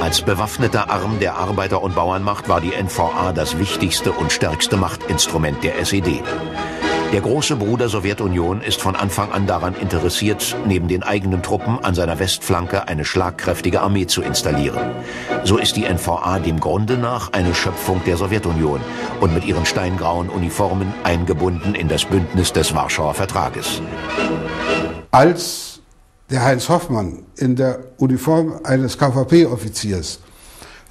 Als bewaffneter Arm der Arbeiter- und Bauernmacht war die NVA das wichtigste und stärkste Machtinstrument der SED. Der große Bruder Sowjetunion ist von Anfang an daran interessiert, neben den eigenen Truppen an seiner Westflanke eine schlagkräftige Armee zu installieren. So ist die NVA dem Grunde nach eine Schöpfung der Sowjetunion und mit ihren steingrauen Uniformen eingebunden in das Bündnis des Warschauer Vertrages. Als der Heinz Hoffmann in der Uniform eines KVP-Offiziers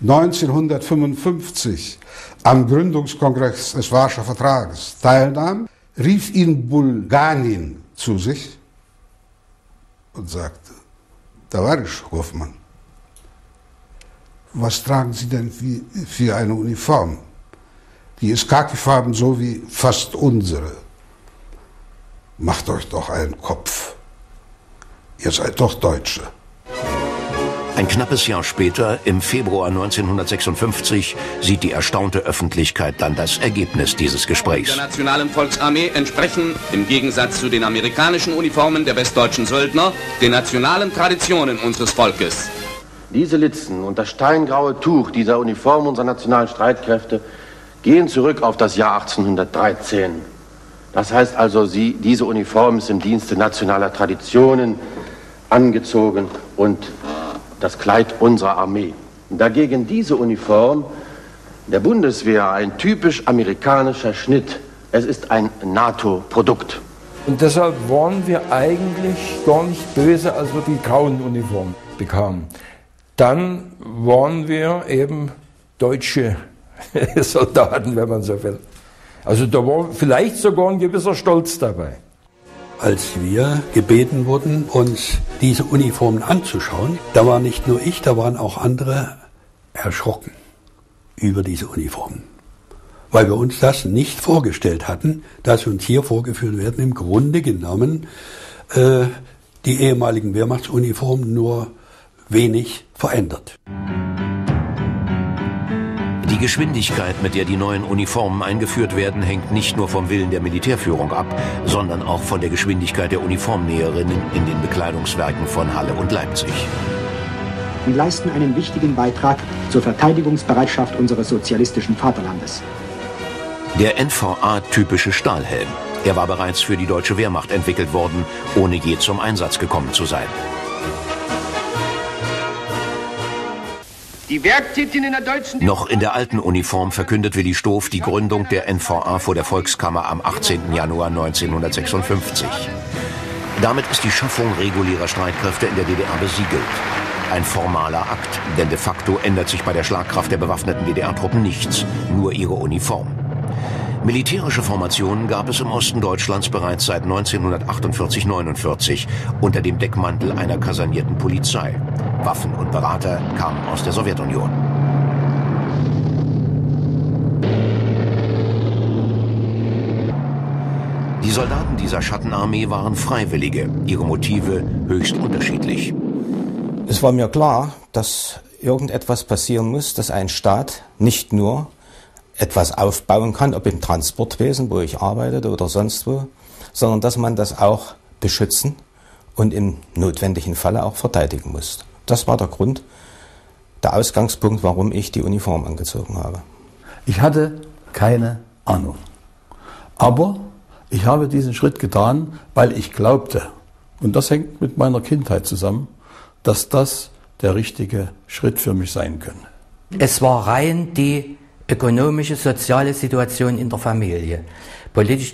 1955 am Gründungskongress des Warschauer Vertrages teilnahm, rief ihn Bulganin zu sich und sagte, Tavarisch Hoffmann, was tragen Sie denn für eine Uniform? Die ist kakifarben so wie fast unsere. Macht euch doch einen Kopf. Ihr seid doch Deutsche. Ein knappes Jahr später, im Februar 1956, sieht die erstaunte Öffentlichkeit dann das Ergebnis dieses Gesprächs. Der Nationalen Volksarmee entsprechen, im Gegensatz zu den amerikanischen Uniformen der westdeutschen Söldner, den nationalen Traditionen unseres Volkes. Diese Litzen und das steingraue Tuch dieser Uniform unserer nationalen Streitkräfte gehen zurück auf das Jahr 1813. Das heißt also, sie, diese Uniform ist im Dienste nationaler Traditionen angezogen und das Kleid unserer Armee. Dagegen diese Uniform der Bundeswehr ein typisch amerikanischer Schnitt. Es ist ein NATO-Produkt. Und deshalb waren wir eigentlich gar nicht böse, als wir die grauen Uniformen bekamen. Dann waren wir eben deutsche Soldaten, wenn man so will. Also da war vielleicht sogar ein gewisser Stolz dabei als wir gebeten wurden, uns diese Uniformen anzuschauen, da war nicht nur ich, da waren auch andere erschrocken über diese Uniformen. Weil wir uns das nicht vorgestellt hatten, dass uns hier vorgeführt werden, im Grunde genommen äh, die ehemaligen Wehrmachtsuniformen nur wenig verändert. Die Geschwindigkeit, mit der die neuen Uniformen eingeführt werden, hängt nicht nur vom Willen der Militärführung ab, sondern auch von der Geschwindigkeit der Uniformnäherinnen in den Bekleidungswerken von Halle und Leipzig. Und leisten einen wichtigen Beitrag zur Verteidigungsbereitschaft unseres sozialistischen Vaterlandes. Der NVA-typische Stahlhelm. Er war bereits für die deutsche Wehrmacht entwickelt worden, ohne je zum Einsatz gekommen zu sein. Die Werktätigen in der deutschen... Noch in der alten Uniform verkündet Willi Stoff die Gründung der NVA vor der Volkskammer am 18. Januar 1956. Damit ist die Schaffung regulärer Streitkräfte in der DDR besiegelt. Ein formaler Akt, denn de facto ändert sich bei der Schlagkraft der bewaffneten DDR-Truppen nichts, nur ihre Uniform. Militärische Formationen gab es im Osten Deutschlands bereits seit 1948-49 unter dem Deckmantel einer kasernierten Polizei. Waffen und Berater kamen aus der Sowjetunion. Die Soldaten dieser Schattenarmee waren Freiwillige, ihre Motive höchst unterschiedlich. Es war mir klar, dass irgendetwas passieren muss, dass ein Staat nicht nur etwas aufbauen kann, ob im Transportwesen, wo ich arbeitete oder sonst wo, sondern dass man das auch beschützen und im notwendigen Falle auch verteidigen muss. Das war der Grund, der Ausgangspunkt, warum ich die Uniform angezogen habe. Ich hatte keine Ahnung. Aber ich habe diesen Schritt getan, weil ich glaubte, und das hängt mit meiner Kindheit zusammen, dass das der richtige Schritt für mich sein könne. Es war rein die ökonomische, soziale Situation in der Familie. Politisch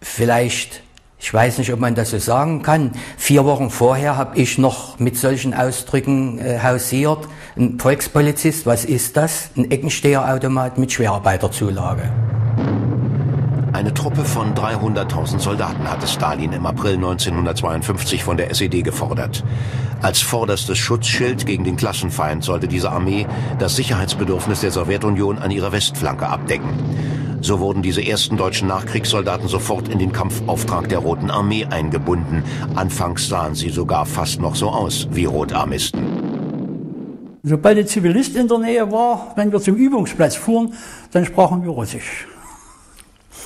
vielleicht, ich weiß nicht, ob man das so sagen kann, vier Wochen vorher habe ich noch mit solchen Ausdrücken äh, hausiert. Ein Volkspolizist, was ist das? Ein Eckensteherautomat mit Schwerarbeiterzulage. Eine Truppe von 300.000 Soldaten hatte Stalin im April 1952 von der SED gefordert. Als vorderstes Schutzschild gegen den Klassenfeind sollte diese Armee das Sicherheitsbedürfnis der Sowjetunion an ihrer Westflanke abdecken. So wurden diese ersten deutschen Nachkriegssoldaten sofort in den Kampfauftrag der Roten Armee eingebunden. Anfangs sahen sie sogar fast noch so aus wie Rotarmisten. Sobald ein Zivilist in der Nähe war, wenn wir zum Übungsplatz fuhren, dann sprachen wir Russisch.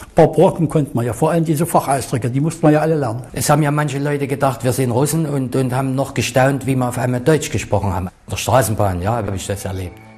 Ein paar Brocken konnte man ja, vor allem diese Fachausdrücke, die musste man ja alle lernen. Es haben ja manche Leute gedacht, wir sind Russen und, und haben noch gestaunt, wie wir auf einmal Deutsch gesprochen haben. In der Straßenbahn, ja, habe ich das erlebt.